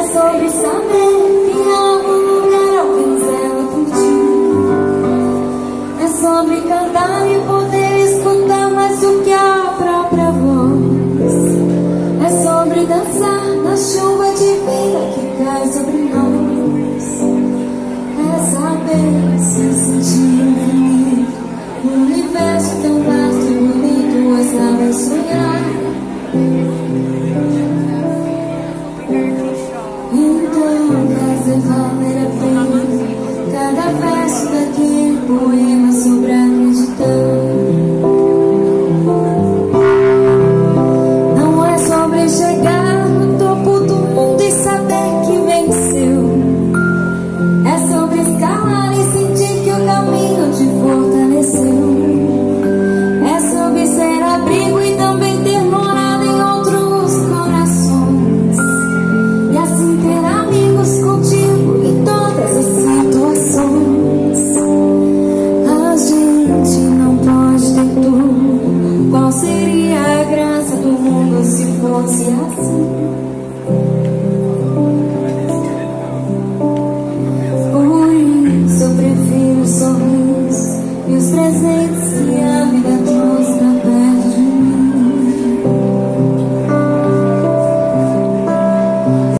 É sobre saber que algum lugar zela por ti. É sobre cantar e poder escutar mais do que a própria voz. É sobre dançar na chuva de vida que cai sobre nós. É saber se sentir infinito. Um universo tão vasto e bonito, é saber sonhar. Come little fosse assim? Por isso eu prefiro sorriso e os presentes